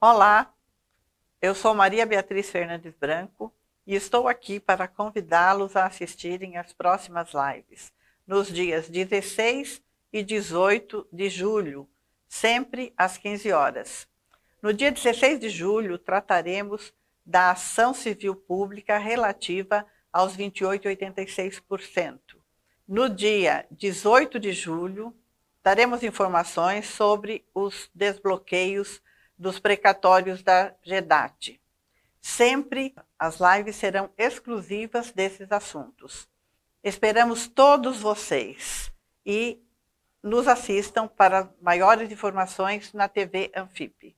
Olá, eu sou Maria Beatriz Fernandes Branco e estou aqui para convidá-los a assistirem às próximas lives, nos dias 16 e 18 de julho, sempre às 15 horas. No dia 16 de julho, trataremos da ação civil pública relativa aos 28,86%. No dia 18 de julho, daremos informações sobre os desbloqueios dos precatórios da GEDAT. Sempre as lives serão exclusivas desses assuntos. Esperamos todos vocês e nos assistam para maiores informações na TV Anfip.